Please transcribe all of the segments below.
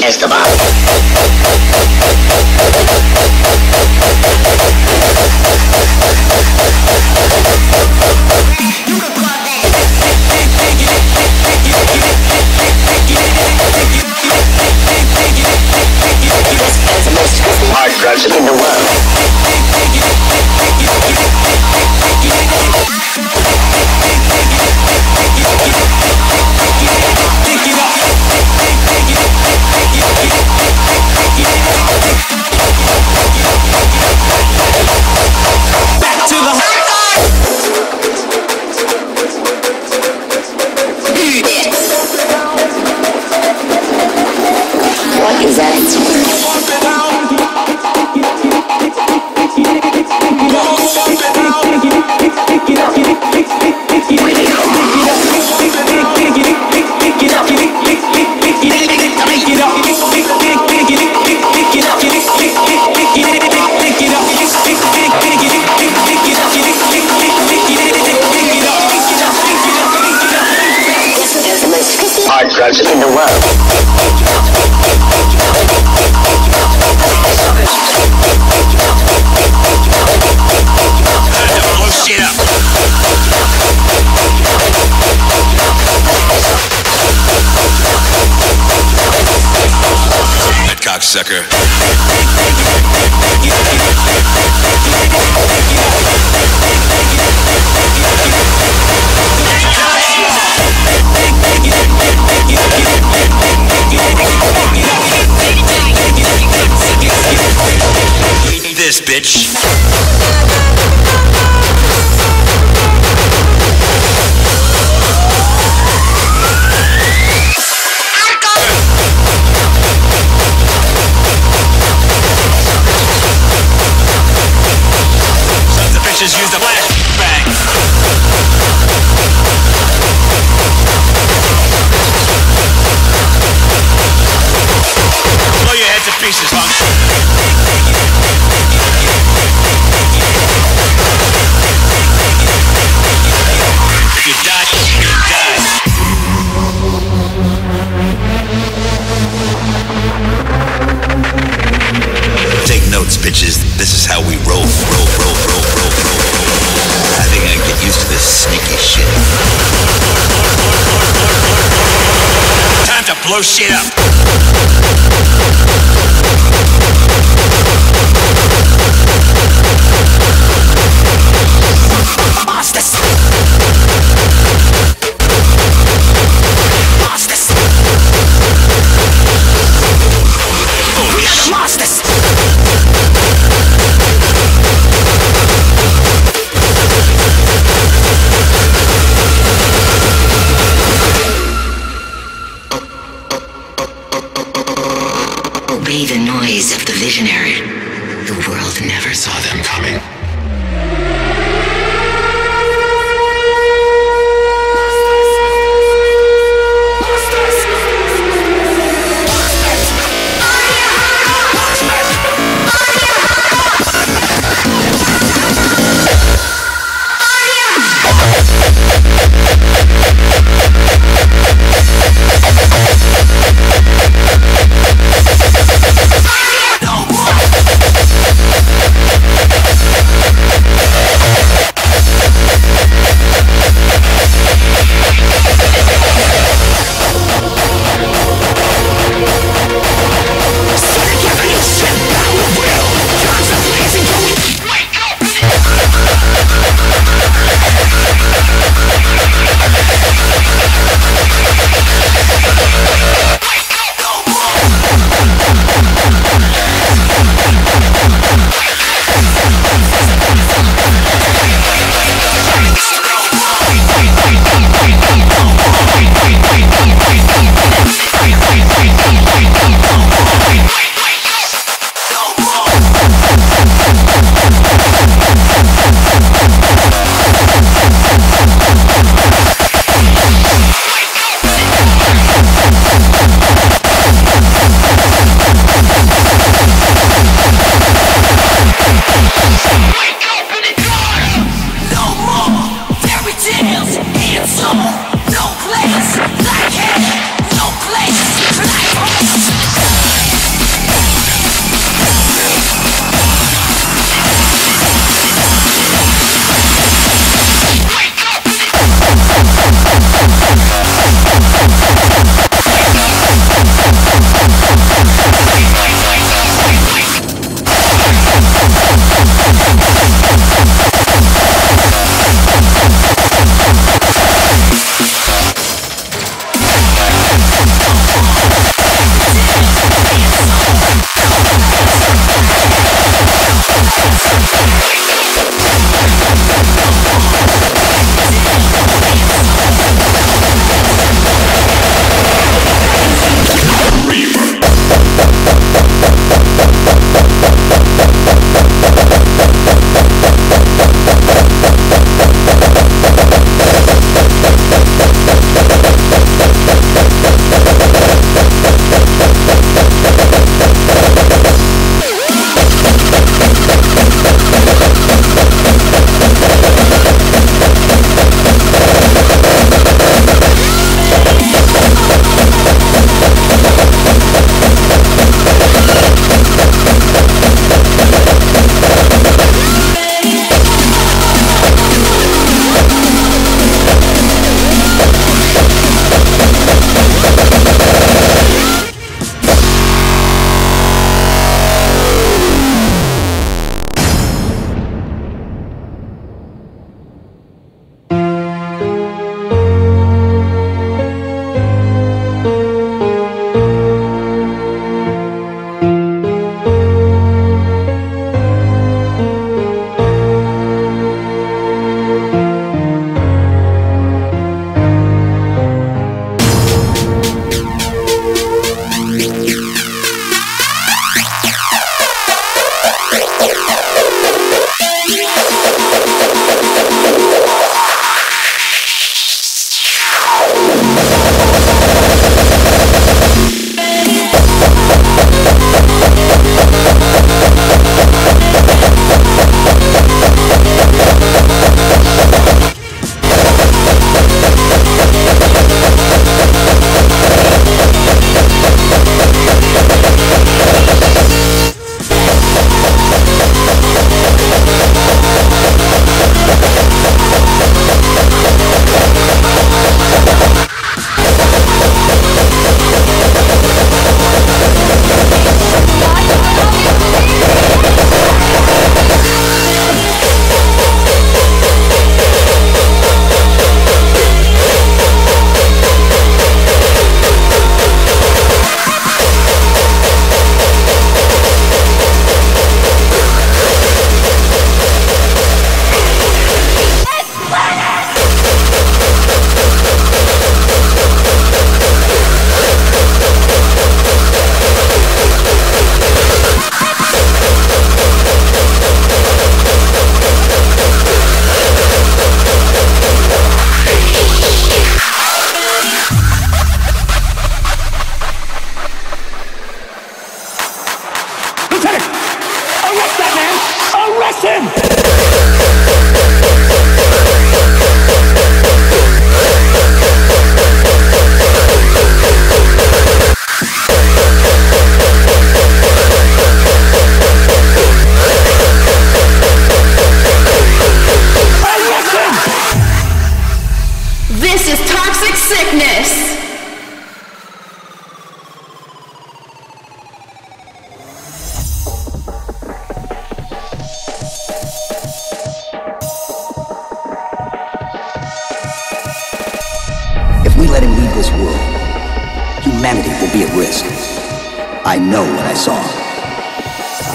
Esteban. Shit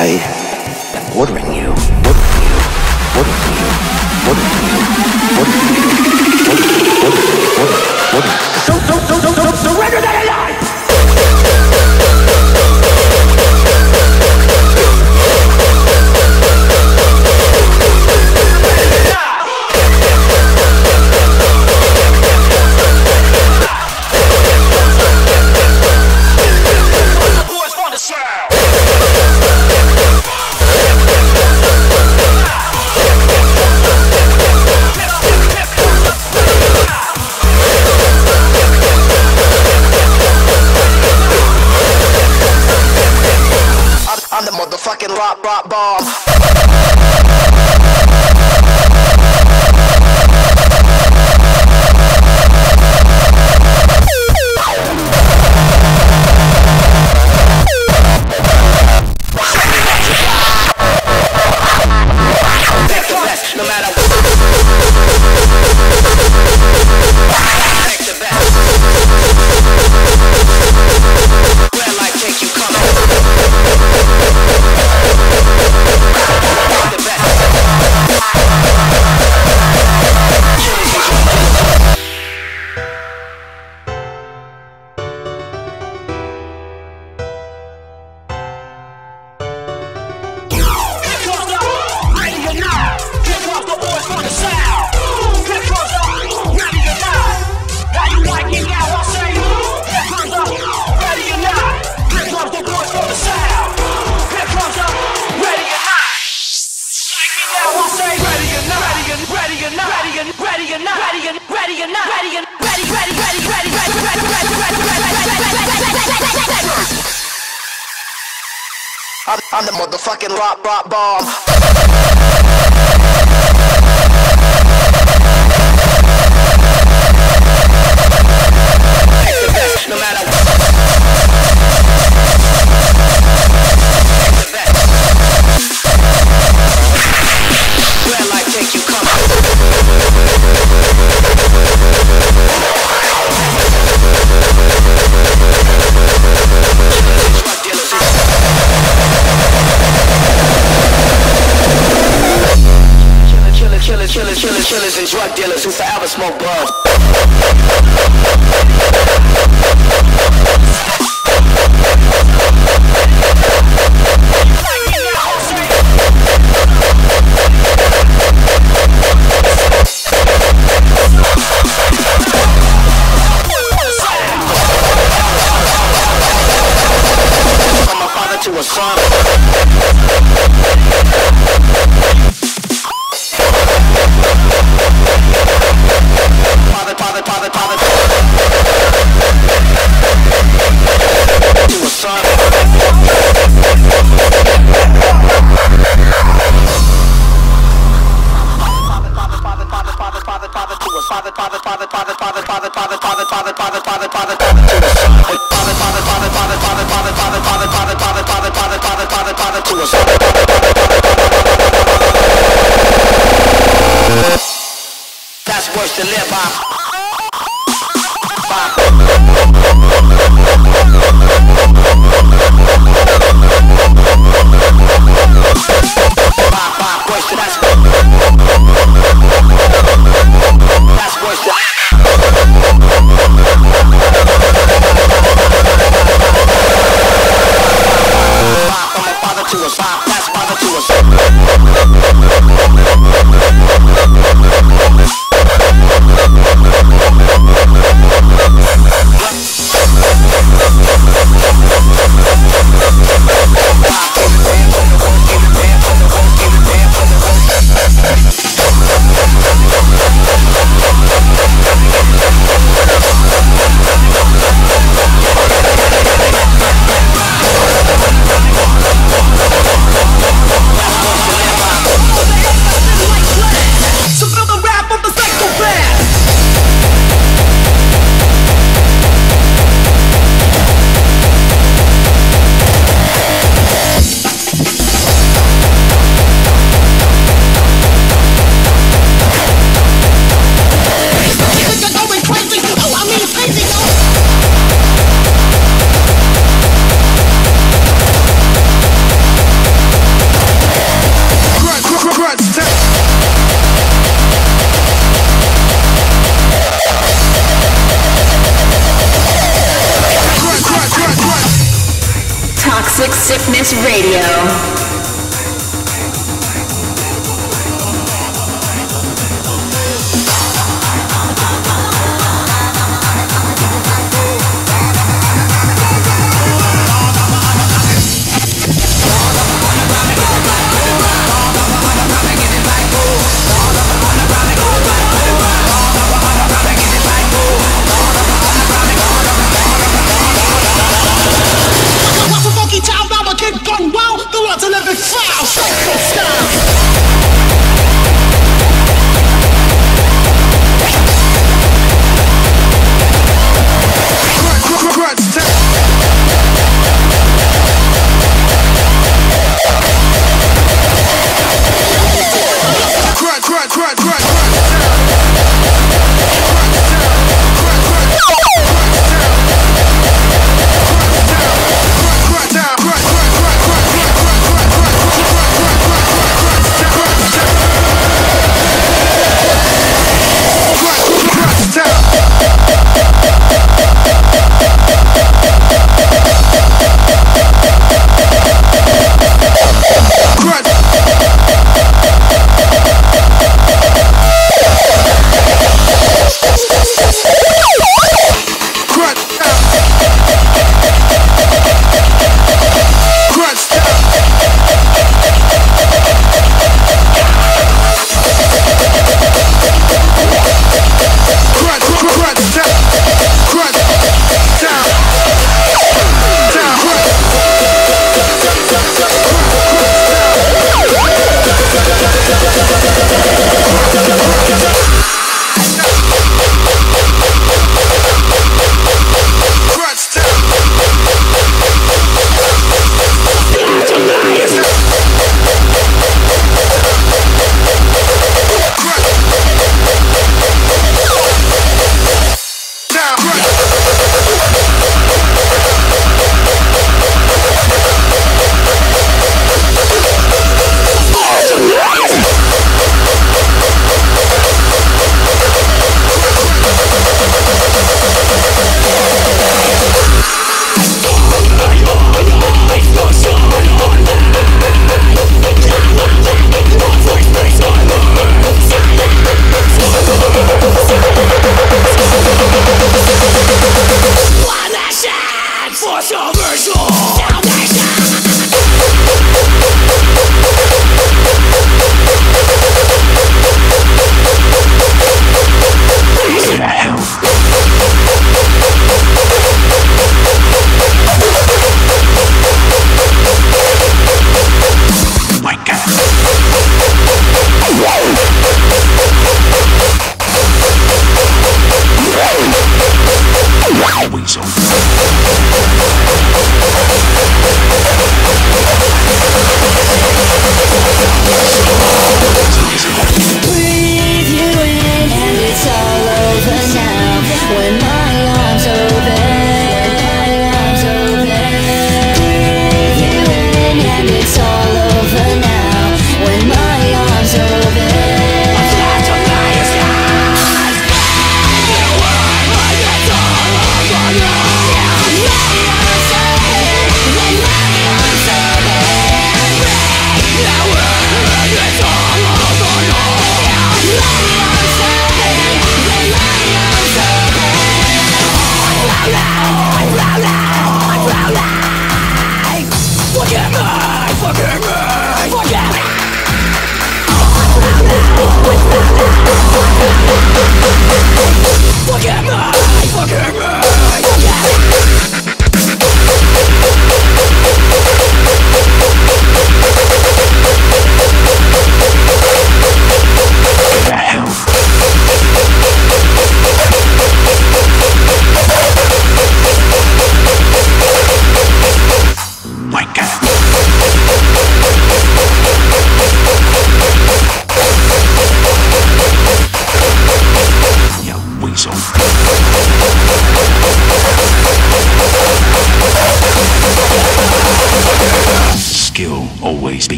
I am ordering you, ordering you, ordering you, ordering you, ordering you. I'm, I'm the motherfucking rock, rock bomb. No matter what.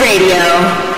Radio.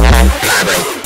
Vibrates.